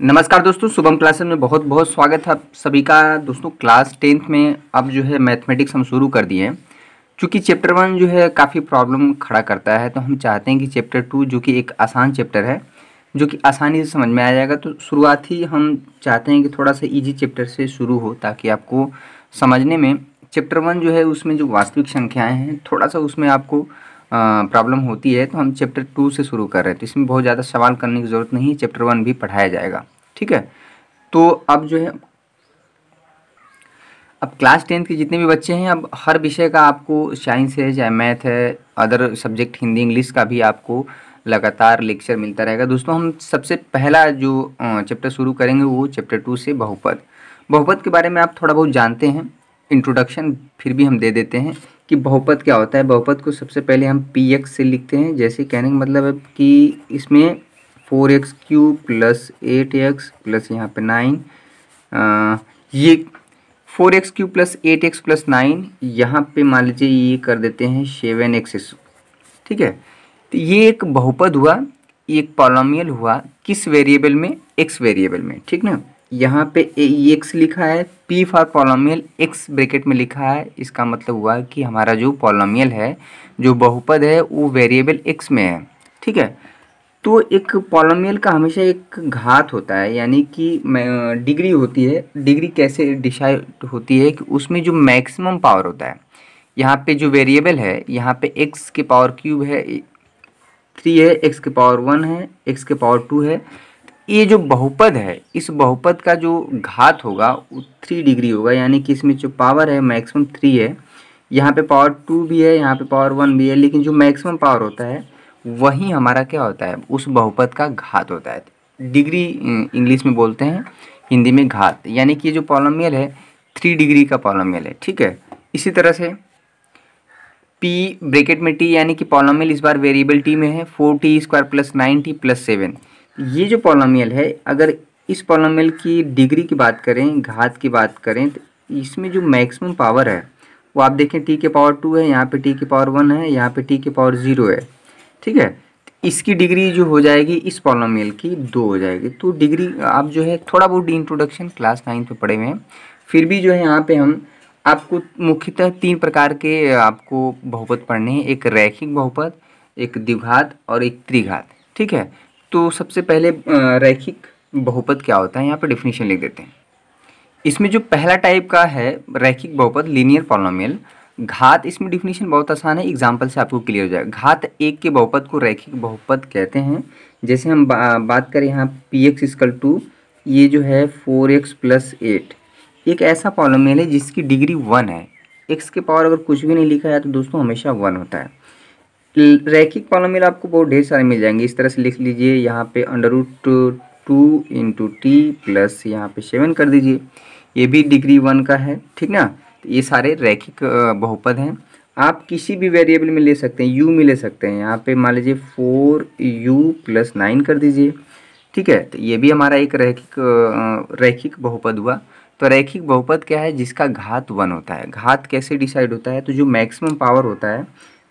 नमस्कार दोस्तों, शुभम क्लासेस में बहुत बहुत स्वागत है आप सभी का। दोस्तों, क्लास टेंथ में अब जो है मैथमेटिक्स हम शुरू कर दिए हैं। चूँकि चैप्टर वन जो है काफ़ी प्रॉब्लम खड़ा करता है तो हम चाहते हैं कि चैप्टर टू, जो कि एक आसान चैप्टर है, जो कि आसानी से समझ में आ जाएगा। तो शुरुआत ही हम चाहते हैं कि थोड़ा सा ईजी चैप्टर से शुरू हो, ताकि आपको समझने में चैप्टर वन जो है उसमें जो वास्तविक संख्याएँ हैं, थोड़ा सा उसमें आपको प्रॉब्लम होती है तो हम चैप्टर टू से शुरू कर रहे हैं। तो इसमें बहुत ज़्यादा सवाल करने की ज़रूरत नहीं है, चैप्टर वन भी पढ़ाया जाएगा। ठीक है? तो अब जो है, अब क्लास टेंथ के जितने भी बच्चे हैं, अब हर विषय का आपको साइंस है, चाहे मैथ है, अदर सब्जेक्ट हिंदी, इंग्लिश का भी आपको लगातार लेक्चर मिलता रहेगा। दोस्तों, हम सबसे पहला जो चैप्टर शुरू करेंगे, वो चैप्टर टू से बहुपद। बहुपद के बारे में आप थोड़ा बहुत जानते हैं, इंट्रोडक्शन फिर भी हम दे देते हैं। कि बहुपद क्या होता है? बहुपद को सबसे पहले हम पी एक्स से लिखते हैं। जैसे कहने का मतलब है कि इसमें four x cube plus eight x plus यहाँ पे नाइन ये four x cube plus eight x plus nine यहाँ पे मान लीजिए ये कर देते हैं सेवन एक्स ठीक है? तो ये एक बहुपद हुआ एक पॉलोमियल हुआ किस वेरिएबल में? एक्स वेरिएबल में, ठीक ना? यहाँ पे एक्स लिखा है p for polynomial x bracket में लिखा है। इसका मतलब हुआ कि हमारा जो पॉलोमियल है, जो बहुपद है, वो वेरिएबल एक्स में है। ठीक है? तो एक पॉलोमियल का हमेशा एक घात होता है, यानी कि डिग्री होती है। डिग्री कैसे डिसाइड होती है कि उसमें जो मैक्सिमम पावर होता है, यहाँ पे जो वेरिएबल है, यहाँ पे एक्स के पावर क्यूब है थ्री है एक्स के पावर वन है एक्स के पावर टू है। ये जो बहुपद है, इस बहुपद का जो घात होगा, वो थ्री डिग्री होगा, यानी कि इसमें जो पावर है मैक्सिमम थ्री है। यहाँ पे पावर टू भी है, यहाँ पे पावर वन भी है, लेकिन जो मैक्सिमम पावर होता है, वही हमारा क्या होता है? उस बहुपद का घात होता है। डिग्री इंग्लिश में बोलते हैं, हिंदी में घात। यानी कि ये जो पॉलोमियल है थ्री डिग्री का पॉलोमियल है, ठीक है? इसी तरह से पी ब्रेकेट में टी यानी कि पॉलोमियल इस बार वेरिएबल टी में है four t square plus nine t plus seven ये जो पॉलोमियल है, अगर इस पॉलोमियल की डिग्री की बात करें, घात की बात करें तो इसमें जो मैक्सिमम पावर है, वो आप देखें टी के पावर टू है, यहाँ पे टी के पावर वन है, यहाँ पे टी के पावर ज़ीरो है, ठीक है? इसकी डिग्री जो हो जाएगी, इस पॉलोमियल की दो हो जाएगी। तो डिग्री आप जो है, थोड़ा बहुत इंट्रोडक्शन क्लास नाइन्थ में पढ़े हुए हैं। फिर भी जो है, यहाँ पे हम आपको मुख्यतः तीन प्रकार के आपको बहुपद पढ़ने हैं। एक रैखिक बहुपद, एक द्विघात और एक त्रिघात, ठीक है? तो सबसे पहले रैखिक बहुपद क्या होता है? यहाँ पर डिफिनीशन लिख देते हैं। इसमें जो पहला टाइप का है रैखिक बहुपद लीनियर पॉलोमियल घात इसमें डिफिनीशन बहुत आसान है एग्ज़ाम्पल से आपको क्लियर हो जाएगा। घात एक के बहुपद को रैखिक बहुपद कहते हैं। जैसे हम बा, बात करें यहाँ पी एक्स इसकल टू ये जो है फोर एक्स प्लस एट एक ऐसा पॉलोमियल है जिसकी डिग्री वन है। एक्स के पावर अगर कुछ भी नहीं लिखा है तो दोस्तों हमेशा वन होता है। रैखिक पॉलोमियल आपको बहुत ढेर सारे मिल जाएँगे। इस तरह से लिख लीजिए, यहाँ पे under root two into t plus यहाँ पे सेवन कर दीजिए। ये भी डिग्री वन का है, ठीक ना? तो ये सारे रैखिक बहुपद हैं। आप किसी भी वेरिएबल में ले सकते हैं यू में ले सकते हैं। यहाँ पे मान लीजिए फोर यू प्लस नाइन कर दीजिए, ठीक है? तो ये भी हमारा एक रैखिक रैखिक बहुपद हुआ। तो रैखिक बहुपद क्या है? जिसका घात वन होता है। घात कैसे डिसाइड होता है? तो जो मैक्सिमम पावर होता है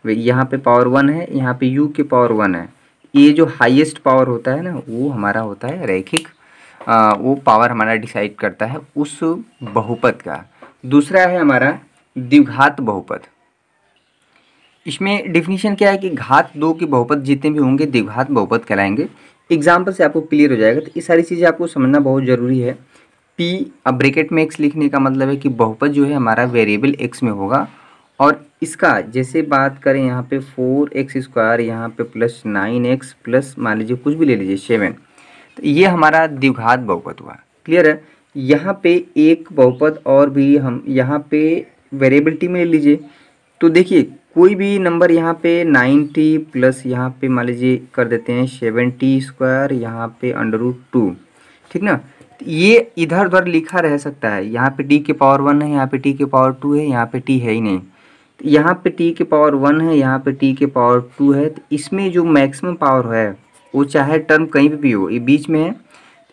यहाँ पे पावर वन है, यहाँ पे यू के पावर वन है। ये जो हाईएस्ट पावर होता है ना, वो हमारा होता है रैखिक। वो पावर हमारा डिसाइड करता है उस बहुपद का। दूसरा है हमारा द्विघात बहुपद। इसमें डिफिनीशन क्या है कि घात दो के बहुपद जितने भी होंगे, द्विघात बहुपद कहलाएँगे। एग्ज़ाम्पल से आपको क्लियर हो जाएगा तो ये सारी चीज़ें आपको समझना बहुत ज़रूरी है। पी अब ब्रेकेट में एक्स लिखने का मतलब है कि बहुपद जो है हमारा वेरिएबल एक्स में होगा, और इसका जैसे बात करें यहाँ पे फोर एक्स स्क्वायर यहाँ पे प्लस नाइन एक्स प्लस मान लीजिए कुछ भी ले लीजिए सेवन तो ये हमारा द्विघात बहुपद हुआ क्लियर है यहाँ पे एक बहुपद और भी हम यहाँ पे वेरिएबिलिटी में ले लीजिए तो देखिए कोई भी नंबर यहाँ पे नाइन्टी प्लस यहाँ पे मान लीजिए कर देते हैं सेवेंटी स्क्वायर यहाँ पे अंडर रूट टू ठीक ना ये इधर उधर लिखा रह सकता है यहाँ पे डी के पावर वन है यहाँ पे टी के पावर टू है यहाँ पे टी है ही नहीं यहाँ पे टी के पावर वन है, यहाँ पे टी के पावर टू है तो इसमें जो मैक्सिमम पावर है, वो चाहे टर्म कहीं पे भी हो, ये बीच में है,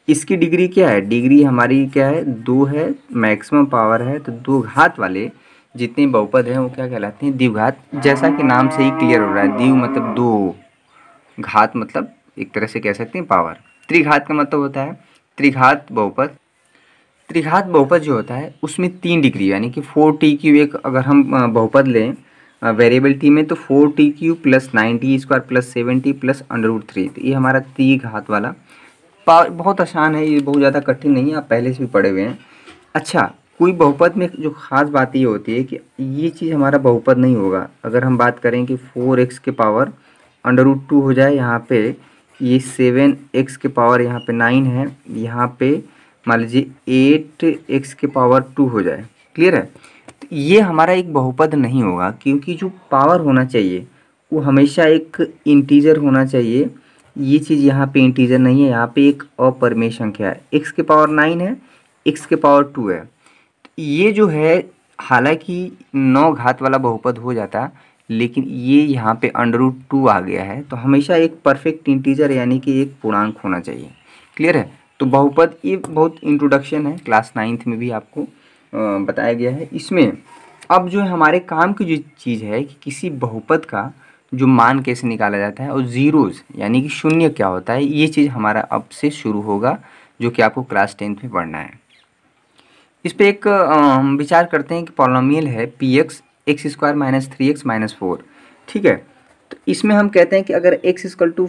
इसकी डिग्री क्या है? डिग्री हमारी क्या है? दो है मैक्सिमम पावर है तो दो घात वाले जितने बहुपद हैं, वो क्या कहलाते हैं? द्विघात, जैसा कि नाम से ही क्लियर हो रहा है द्विव मतलब दो, घात मतलब एक तरह से कह सकते हैं पावर त्रिघात का मतलब होता है, त्रिघात बहुपद त्रिघात बहुपद जो होता है, उसमें तीन डिग्री यानी कि फोर टी क्यू एक अगर हम बहुपद लें वेरिएबल टी में तो four t cube plus nine t square plus seven t plus under root three तो ये हमारा त्रिघात वाला। पावर बहुत आसान है, ये बहुत ज़्यादा कठिन नहीं है, आप पहले से भी पढ़े हुए हैं। अच्छा कोई बहुपद में जो ख़ास बात ये होती है कि ये चीज़ हमारा बहुपद नहीं होगा। अगर हम बात करें कि फोर एक्स के पावर अंडर रूट टू हो जाए, यहाँ पे ये सेवन एक्स के पावर यहाँ पे नाइन है, यहाँ पे मान लीजिए एट एक्स के पावर टू हो जाए। क्लियर है? तो ये हमारा एक बहुपद नहीं होगा, क्योंकि जो पावर होना चाहिए, वो हमेशा एक इंटीजर होना चाहिए। ये चीज़ यहाँ पे इंटीजर नहीं है, यहाँ पे एक अपरमेय संख्या है। एक्स के पावर नाइन है एक्स के पावर टू है। तो ये जो है, हालाँकि नौ घात वाला बहुपद हो जाता, लेकिन ये यहाँ पे अंडर रूट टू आ गया है। तो हमेशा एक परफेक्ट इंटीजर यानी कि एक पूर्णांक होना चाहिए। क्लियर है? तो बहुपद, ये बहुत इंट्रोडक्शन है क्लास नाइन्थ में भी आपको बताया गया है। इसमें अब जो है हमारे काम की जो चीज़ है कि किसी बहुपद का जो मान कैसे निकाला जाता है और ज़ीरोज़ यानी कि शून्य क्या होता है, ये चीज़ हमारा अब से शुरू होगा, जो कि आपको क्लास टेंथ में पढ़ना है। इस पर एक विचार करते हैं कि पॉलोमियल है p x x square minus three x minus four ठीक है? इसमें हम कहते हैं कि अगर एक्स स्क्वल टू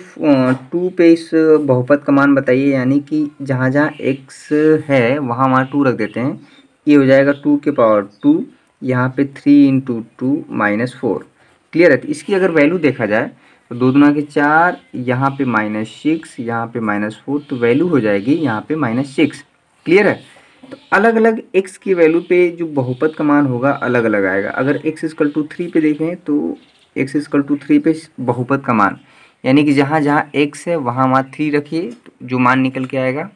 टू पे इस बहुपद का मान बताइए, यानी कि जहाँ जहाँ एक्स है, वहाँ वहाँ टू रख देते हैं, ये हो जाएगा टू के पावर टू यहाँ पे three into two minus four clear है? तो इसकी अगर वैल्यू देखा जाए तो दो दुना के चार, यहाँ पे माइनस सिक्स यहाँ पे माइनस फोर तो वैल्यू हो जाएगी यहाँ पे माइनस सिक्स क्लियर है? तो अलग अलग x की वैल्यू पे जो बहुपद का मान होगा अलग अलग आएगा। अगर x इजकल टू थ्री पे देखें तो x इजकल टू थ्री पे बहुपद का मान। यानी कि जहाँ जहाँ x है, वहाँ वहाँ थ्री रखिए तो जो मान निकल के आएगा।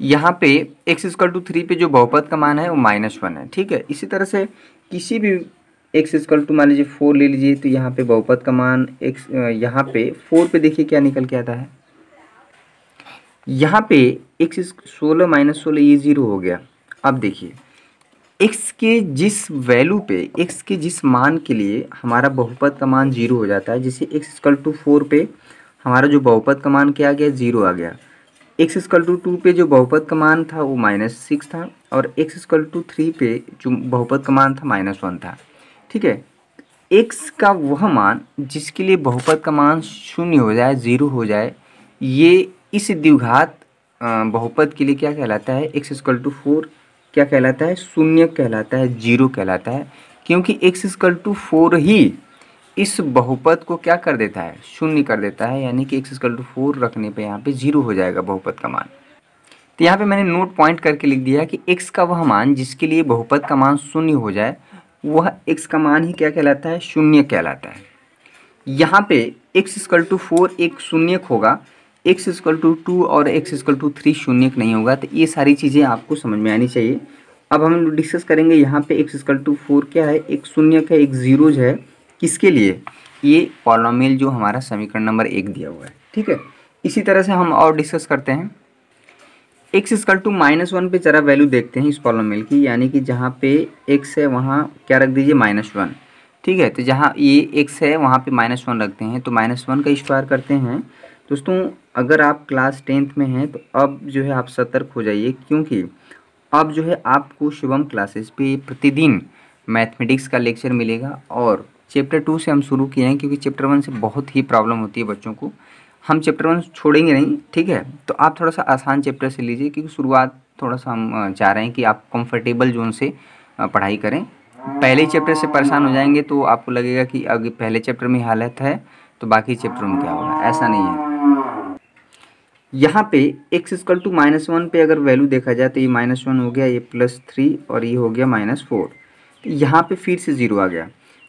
यहाँ पे x इजकल टू थ्री पे जो बहुपद का मान है, वो माइनस वन है। ठीक है? इसी तरह से किसी भी एक्स इजकल टू मान लीजिए फोर ले लीजिए तो यहाँ पे बहुपद का मान एक्स यहाँ पे फोर पे देखिए क्या निकल के आता है। यहाँ पे एक्स सोलह माइनस सोलह, ये ज़ीरो हो गया। अब देखिए एक्स के जिस वैल्यू पे एक्स के जिस मान के लिए हमारा बहुपद का मान ज़ीरो हो जाता है, जैसे एक्स स्कल टू फोर पे हमारा जो बहुपद का मान क्या आ गया? ज़ीरो आ गया। एक्स स्कल टू टू पे जो बहुपद का मान था, वो माइनस सिक्स था और एक्स स्कल टू थ्री पे जो बहुपद का मान था माइनस वन था। ठीक है? एक्स का वह मान जिसके लिए बहुपद का मान शून्य हो जाए ज़ीरो हो जाए, ये इस द्विघात बहुपद के लिए क्या कहलाता है? एक्स स्कल टू फोर क्या कहलाता है? शून्य कहलाता है, ज़ीरो कहलाता है, क्योंकि एक्स स्कल टू फोर ही इस बहुपद को क्या कर देता है? शून्य कर देता है, यानी कि एक्स स्कल टू फोर रखने पे यहाँ पे ज़ीरो हो जाएगा बहुपद का मान। तो यहाँ पे मैंने नोट पॉइंट करके लिख दिया कि एक्स का वह मान जिसके लिए बहुपद का मान शून्य हो जाए, वह एक्स का मान ही क्या कहलाता है? शून्य कहलाता है। यहाँ पे एक्स स्कल टू फोर एक शून्य होगा एक्स स्क्वल टू टू और एक्स स्क्वल टू थ्री शून्य नहीं होगा तो ये सारी चीज़ें आपको समझ में आनी चाहिए। अब हम डिस्कस करेंगे यहाँ पे एक्स स्क्वल टू फोर क्या है? एक शून्य का, एक जीरोज है। किसके लिए? ये पॉलोमेल जो हमारा समीकरण नंबर एक दिया हुआ है। ठीक है? इसी तरह से हम और डिस्कस करते हैं। X equal to minus one पे ज़रा वैल्यू देखते हैं इस पॉलोमेल की, यानी कि जहाँ पे एक्स है, वहाँ क्या रख दीजिए? माइनस वन ठीक है? तो जहाँ ये एक्स है, वहाँ पे माइनस वन रखते हैं। तो माइनस वन का स्क्वायर करते हैं। दोस्तों अगर आप क्लास टेंथ में हैं तो अब जो है आप सतर्क हो जाइए, क्योंकि अब जो है आपको शुभम क्लासेस पे प्रतिदिन मैथमेटिक्स का लेक्चर मिलेगा और चैप्टर टू से हम शुरू किए हैं, क्योंकि चैप्टर वन से बहुत ही प्रॉब्लम होती है बच्चों को। हम चैप्टर वन छोड़ेंगे नहीं, ठीक है? तो आप थोड़ा सा आसान चैप्टर से लीजिए, क्योंकि शुरुआत थोड़ा सा हम चाह रहे हैं कि आप कंफर्टेबल जोन से पढ़ाई करें। पहले चैप्टर से परेशान हो जाएँगे तो आपको लगेगा कि अगर पहले चैप्टर में हालत है तो बाकी चैप्टर में क्या होगा? ऐसा नहीं है। यहाँ पे x equal to minus one पे अगर वैल्यू देखा जाए तो ये माइनस वन हो गया, ये प्लस थ्री और ये हो गया माइनस फोर तो यहाँ पे फिर से ज़ीरो आ गया।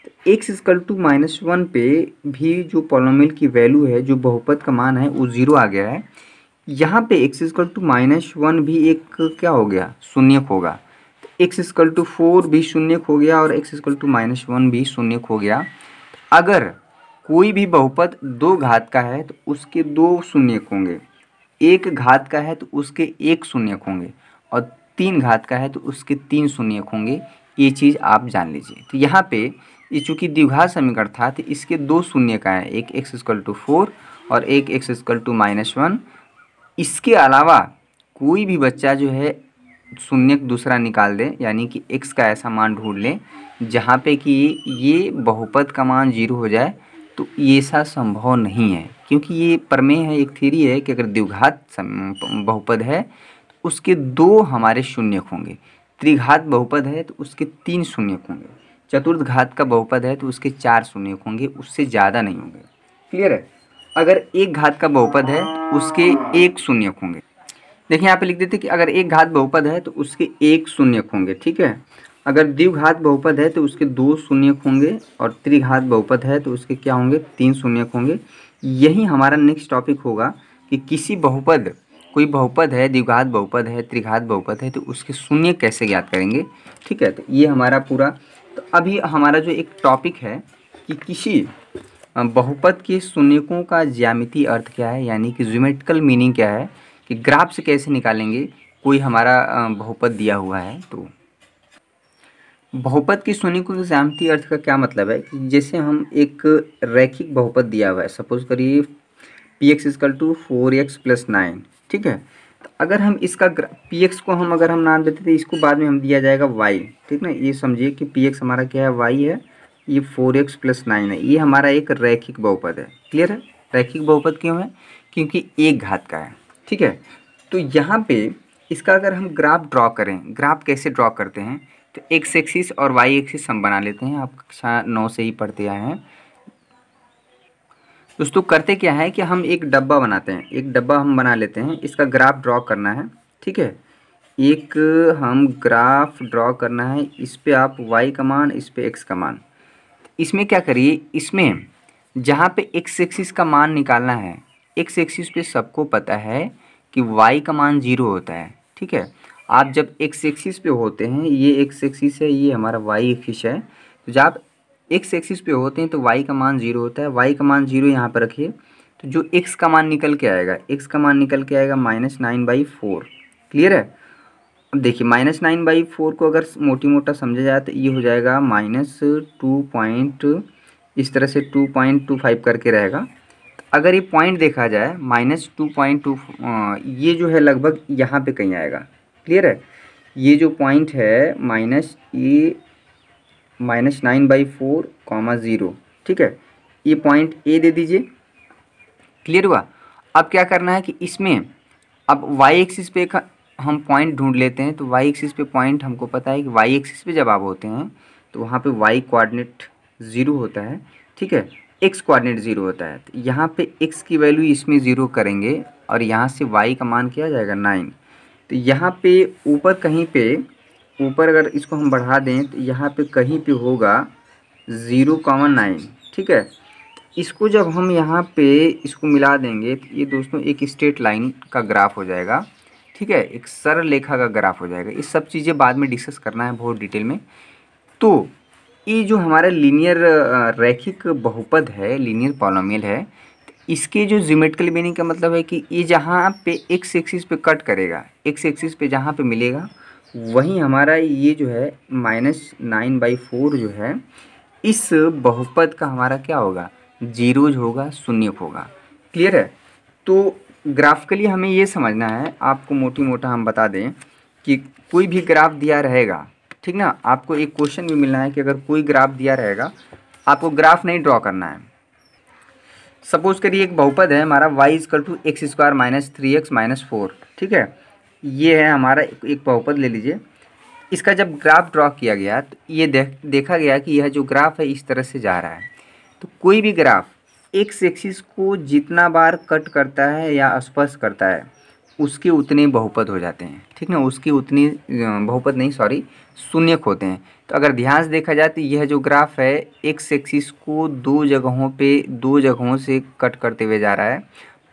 तो x equal to minus one पे भी जो पॉलोमिल की वैल्यू है, जो बहुपद का मान है, वो ज़ीरो आ गया है। यहाँ पे x equal to minus one भी एक क्या हो गया? शून्य होगा। तो एक्स इजकल टू फोर भी शून्य हो गया और x equal to minus one भी शून्य हो गया। अगर कोई भी बहुपद दो घात का है तो उसके दो शून्य होंगे। एक घात का है तो उसके एक शून्य होंगे और तीन घात का है तो उसके तीन शून्य होंगे। ये चीज़ आप जान लीजिए। तो यहाँ पे ये चूँकि द्विघात समीकरण था तो इसके दो शून्य का है, एक एक्स स्क्वल टू फोर और एक x equal to minus one. इसके अलावा कोई भी बच्चा जो है शून्य दूसरा निकाल दे, यानी कि एक्स का ऐसा मान ढूंढ लें, जहाँ पे कि ये बहुपद का मान ज़ीरो हो जाए तो ये ऐसा संभव नहीं है, क्योंकि ये प्रमेय है, एक थ्योरी है कि अगर द्विघात बहुपद है तो उसके दो हमारे शून्य होंगे। त्रिघात बहुपद है तो उसके तीन शून्य होंगे। चतुर्थ घात का बहुपद है तो उसके चार शून्य होंगे, उससे ज़्यादा नहीं होंगे। क्लियर है? अगर एक घात का बहुपद है तो उसके एक शून्य होंगे। देखिए, यहाँ पे लिख देते कि अगर एक घात बहुपद है तो उसके एक शून्य होंगे, ठीक है? अगर द्विघात बहुपद है तो उसके दो शून्य होंगे और त्रिघात बहुपद है तो उसके क्या होंगे? तीन शून्य होंगे। यही हमारा नेक्स्ट टॉपिक होगा कि किसी बहुपद, कोई बहुपद है, द्विघात बहुपद है, त्रिघात बहुपद है तो उसके शून्य कैसे ज्ञात करेंगे? ठीक है तो ये हमारा पूरा। तो अभी हमारा जो एक टॉपिक है कि किसी बहुपद के शून्यकों का ज्यामिति अर्थ क्या है? यानी कि ज्योमेट्रिकल मीनिंग क्या है? कि ग्राफ से कैसे निकालेंगे? कोई हमारा बहुपद दिया हुआ है तो बहुपद की शून्यकों ज्यामिति अर्थ का क्या मतलब है? कि जैसे हम एक रैखिक बहुपद दिया हुआ है सपोज़ करिए p x equal to four x plus nine ठीक है? तो अगर हम इसका पी एक्स को हम अगर हम नाम देते थे इसको बाद में हम दिया जाएगा वाई ठीक ना? ये समझिए कि पी एक्स हमारा क्या है? वाई है, ये फोर एक्स प्लस नाइन है, ये हमारा एक रैखिक बहुपद है क्लियर है? रैखिक बहुपद क्यों है? क्योंकि एक घात का है, ठीक है? तो यहाँ पे इसका अगर हम ग्राफ ड्रॉ करें ग्राफ कैसे ड्रॉ करते हैं? तो एक्स एक्सिस और वाई एक्सिस हम बना लेते हैं। आप कक्षा नौ से ही पढ़ते आए हैं। दोस्तों, करते क्या है कि हम एक डब्बा बनाते हैं। एक डब्बा हम बना लेते हैं। इसका ग्राफ ड्रॉ करना है, ठीक है? एक हम ग्राफ ड्रॉ करना है। इस पर आप वाई का मान, इस पर एक्स का मान। इसमें क्या करिए? इसमें जहाँ पे एक्स एक्सिस का मान निकालना है, एक्स एक्सिस पे सबको पता है कि वाई का मान ज़ीरो होता है, ठीक है? आप जब एक्स एक्सिस पे होते हैं, ये एक्स एक्सिस है, ये हमारा वाई एक्सिस है। तो जब आप एक्स एक्सिस पे होते हैं तो वाई का मान ज़ीरो होता है। वाई का मान ज़ीरो यहाँ पर रखिए। तो जो एक्स का मान निकल के आएगा एक्स का मान निकल के आएगा minus nine by four clear है? अब देखिए माइनस नाइन बाई फोर को अगर मोटी मोटा समझा जाए तो ये हो जाएगा माइनस टू पॉइंट इस तरह से टू पॉइंट टू फाइव करके रहेगा। तो अगर ये पॉइंट देखा जाए माइनस टू पॉइंट टू ये जो है लगभग यहाँ पे कहीं आएगा। क्लियर है? ये जो पॉइंट है minus a minus nine by four comma zero ठीक है? ये पॉइंट ए दे दीजिए। क्लियर हुआ? अब क्या करना है कि इसमें अब वाई एक्सिस पे हम पॉइंट ढूंढ लेते हैं तो वाई एक्सिस पे पॉइंट हमको पता है कि वाई एक्सिस पे जब आप होते हैं तो वहाँ पे वाई कोऑर्डिनेट ज़ीरो होता है। ठीक है? एक्स कोऑर्डिनेट ज़ीरो होता है। तो यहाँ पे एक्स की वैल्यू इसमें ज़ीरो करेंगे, और यहाँ से वाई का मान किया जाएगा नाइन तो यहाँ पे ऊपर कहीं पे, ऊपर अगर इसको हम बढ़ा दें तो यहाँ पे कहीं पे होगा ज़ीरो कॉमन नाइन, ठीक है? इसको जब हम यहाँ पे इसको मिला देंगे तो ये दोस्तों एक स्ट्रेट लाइन का ग्राफ हो जाएगा, ठीक है? एक सरल लेखा का ग्राफ हो जाएगा। ये सब चीज़ें बाद में डिस्कस करना है बहुत डिटेल में। तो ये जो हमारा लीनियर रैखिक बहुपद है, लीनियर पॉलोमियल है इसके जो जिमेट्रिकल मीनिंग का मतलब है कि ये जहाँ पे एक्स एक्सिस पे कट करेगा एक्स एक्सिस पे जहाँ पे मिलेगा, वहीं हमारा ये जो है माइनस नाइन बाई फोर जो है, इस बहुपद का हमारा क्या होगा? जीरोज होगा, शून्य होगा। क्लियर है? तो ग्राफिकली हमें ये समझना है, आपको मोटी मोटा हम बता दें कि कोई भी ग्राफ दिया रहेगा, ठीक ना? आपको एक क्वेश्चन भी मिलना है कि अगर कोई ग्राफ दिया रहेगा, आपको ग्राफ नहीं ड्रॉ करना है। सपोज़ करिए एक बहुपद है, हमारा y equal to x square minus three x minus four ठीक है? ये है हमारा एक बहुपद ले लीजिए। इसका जब ग्राफ ड्रॉ किया गया तो ये देख, देखा गया कि यह जो ग्राफ है, इस तरह से जा रहा है। तो कोई भी ग्राफ एक्स एक्सिस को जितना बार कट करता है या स्पर्श करता है उसके उतने बहुपद हो जाते हैं, ठीक ना? उसके उतनी बहुपद नहीं सॉरी शून्यक होते हैं। तो अगर ध्यान से देखा जाए तो यह जो ग्राफ है एक्स एक्सिस को दो जगहों पे, दो जगहों से कट करते हुए जा रहा है,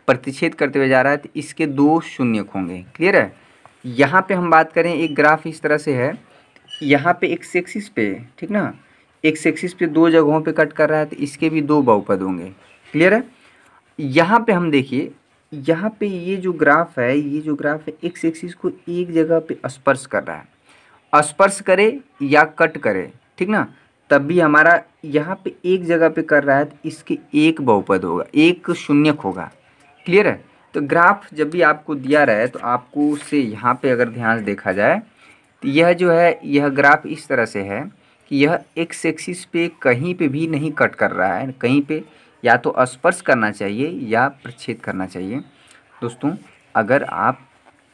प्रतिच्छेद करते हुए जा रहा है तो इसके दो शून्य होंगे। क्लियर है? यहाँ पे हम बात करें, एक ग्राफ इस तरह से है, यहाँ पे एक सेक्सिस पे, ठीक ना? एक सेक्सिस पे दो जगहों पे कट कर रहा है तो इसके भी दो बहुपद होंगे। क्लियर है? यहाँ पे हम देखिए यहाँ पे ये जो ग्राफ है, ये जो ग्राफ है एक सेक्सिस को एक जगह पे स्पर्श कर रहा है। स्पर्श करे या कट करे, ठीक ना? तब भी हमारा यहाँ पे एक जगह पे कर रहा है तो इसके एक बहुपद होगा, एक शून्यक होगा। क्लियर है? तो ग्राफ जब भी आपको दिया रहे तो आपको उससे यहाँ पे अगर ध्यान देखा जाए तो यह जो है, यह ग्राफ इस तरह से है कि यह एक्स एक्सिस पे कहीं पे भी नहीं कट कर रहा है, कहीं पे या तो स्पर्श करना चाहिए या प्रच्छेद करना चाहिए। दोस्तों, अगर आप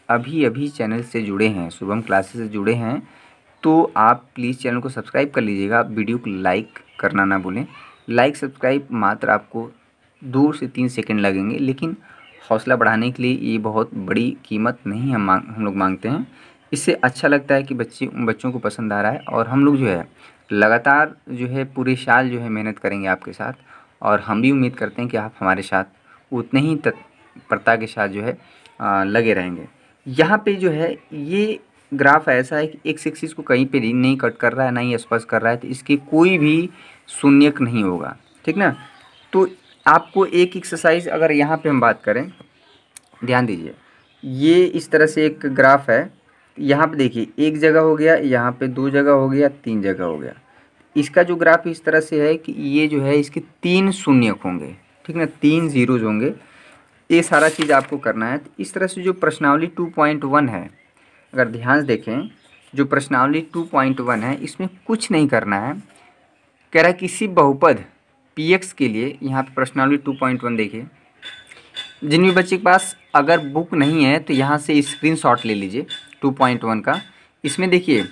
अभी अभी चैनल से जुड़े हैं, शुभम क्लासेस से जुड़े हैं तो आप प्लीज़ चैनल को सब्सक्राइब कर लीजिएगा। वीडियो को लाइक करना ना भूलें। लाइक, सब्सक्राइब मात्र आपको दो से तीन सेकंड लगेंगे, लेकिन हौसला बढ़ाने के लिए ये बहुत बड़ी कीमत नहीं हम मांग, हम लोग मांगते हैं। इससे अच्छा लगता है कि बच्चे, बच्चों को पसंद आ रहा है और हम लोग जो है, लगातार जो है पूरे साल जो है मेहनत करेंगे आपके साथ। और हम भी उम्मीद करते हैं कि आप हमारे साथ उतने ही तत्परता के साथ जो है आ, लगे रहेंगे। यहाँ पे जो है ये ग्राफ ऐसा है कि एक एक्सिस को कहीं पे नहीं कट कर रहा है ना ही स्पर्श कर रहा है तो इसकी कोई भी शून्यक नहीं होगा। ठीक ना? तो आपको एक एक्सरसाइज अगर यहाँ पे हम बात करें ध्यान दीजिए। ये इस तरह से एक ग्राफ है। यहाँ पे देखिए एक जगह हो गया यहाँ पे दो जगह हो गया तीन जगह हो गया। इसका जो ग्राफ इस तरह से है कि ये जो है, इसके तीन शून्य होंगे, ठीक ना? तीन जीरोज होंगे। ये सारा चीज़ आपको करना है। तो इस तरह से जो प्रश्नावली टू पॉइंट वन है, अगर ध्यान से देखें, जो प्रश्नावली टू पॉइंट वन है, इसमें कुछ नहीं करना है। कह रहा है किसी बहुपद पी एक्स के लिए, यहाँ पर प्रश्नावली टू पॉइंट वन देखिए। जिन भी बच्चे के पास अगर बुक नहीं है तो यहाँ से स्क्रीन शॉट ले लीजिए, टू पॉइंट वन का। इसमें देखिए,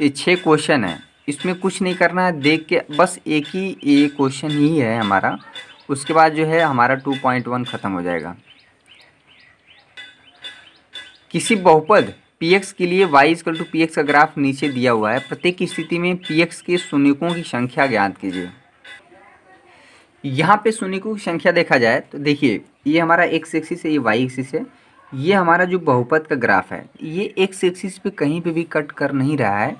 ये छः क्वेश्चन है। इसमें कुछ नहीं करना है, देख के बस एक ही, ये क्वेश्चन ही है हमारा। उसके बाद जो है हमारा टू पॉइंट वन ख़त्म हो जाएगा। किसी बहुपद पी एक्स के लिए y equal to p x का ग्राफ नीचे दिया हुआ है। प्रत्येक स्थिति में पी एक्स के शून्यकों की संख्या ज्ञात कीजिए। यहाँ पे शून्यकों की संख्या देखा जाए तो देखिए, ये हमारा एक्स एक्सिस है, ये वाई एक्सिस है। ये हमारा जो बहुपद का ग्राफ है, ये एक्स एक्सिस पे कहीं पे भी कट कर नहीं रहा है।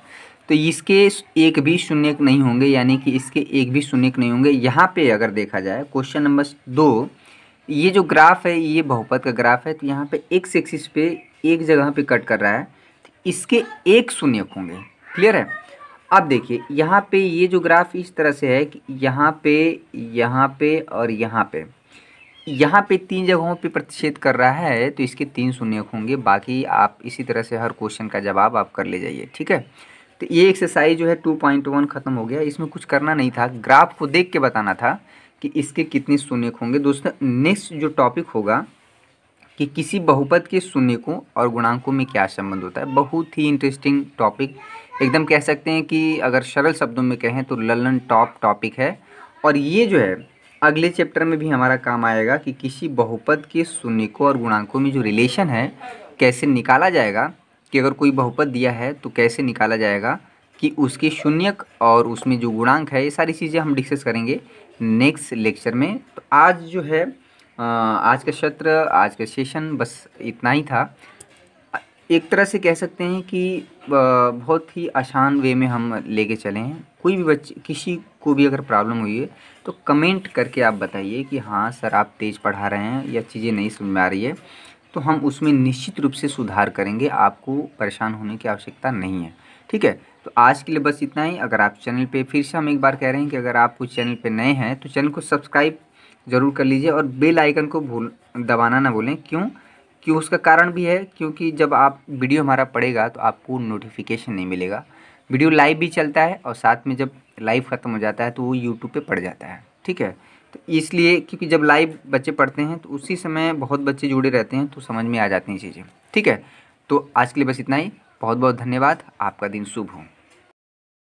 तो इसके एक भी शून्य नहीं होंगे, यानी कि इसके एक भी शून्य नहीं होंगे। यहाँ पे अगर देखा जाए क्वेश्चन नंबर दो, ये जो ग्राफ है, ये बहुपद का ग्राफ है तो यहाँ पे एक्स एक्सिस पे एक जगह पे कट कर रहा है तो इसके एक शून्य होंगे। क्लियर है? अब देखिए, यहाँ पे ये जो ग्राफ इस तरह से है कि यहाँ पे यहाँ पे और यहाँ पे। यहाँ पे तीन जगहों पे प्रतिषेध कर रहा है तो इसके तीन शून्य होंगे। बाकी आप इसी तरह से हर क्वेश्चन का जवाब आप कर ले जाइए, ठीक है? तो ये एक्सरसाइज जो है टू पॉइंट वन ख़त्म हो गया। इसमें कुछ करना नहीं था। ग्राफ को देख के बताना था कि इसके कितने शून्य होंगे। दोस्तों नेक्स्ट जो टॉपिक होगा कि किसी बहुपद के शून्यकों और गुणांकों में क्या संबंध होता है। बहुत ही इंटरेस्टिंग टॉपिक एकदम कह सकते हैं कि अगर सरल शब्दों में कहें तो ललन टॉप टॉपिक है। और ये जो है, अगले चैप्टर में भी हमारा काम आएगा कि किसी बहुपद के शून्यकों और गुणांकों में जो रिलेशन है, कैसे निकाला जाएगा। कि अगर कोई बहुपद दिया है तो कैसे निकाला जाएगा कि उसके शून्यक और उसमें जो गुणांक है, ये सारी चीज़ें हम डिस्कस करेंगे नेक्स्ट लेक्चर में। तो आज जो है आज का सत्र, आज का सेशन बस इतना ही था। एक तरह से कह सकते हैं कि बहुत ही आसान वे में हम लेके चले हैं। कोई भी बच्चे, किसी को भी अगर प्रॉब्लम हुई है तो कमेंट करके आप बताइए कि हाँ सर आप तेज़ पढ़ा रहे हैं या चीज़ें नहीं समझ में आ रही है। तो हम उसमें निश्चित रूप से सुधार करेंगे, आपको परेशान होने की आवश्यकता नहीं है। ठीक है? तो आज के लिए बस इतना ही। अगर आप चैनल पे फिर से हम एक बार कह रहे हैं कि अगर आप कुछ चैनल पे नए हैं तो चैनल को सब्सक्राइब ज़रूर कर लीजिए और बेल आइकन को भूल, दबाना ना भूलें। क्यों? क्यों उसका कारण भी है, क्योंकि जब आप वीडियो हमारा पड़ेगा तो आपको नोटिफिकेशन नहीं मिलेगा। वीडियो लाइव भी चलता है और साथ में जब लाइव ख़त्म हो जाता है तो वो यूट्यूब पर पड़ जाता है। ठीक है? तो इसलिए क्योंकि जब लाइव बच्चे पढ़ते हैं तो उसी समय बहुत बच्चे जुड़े रहते हैं तो समझ में आ जाती हैं चीज़ें। ठीक है? तो आज के लिए बस इतना ही। बहुत बहुत धन्यवाद। आपका दिन शुभ हो।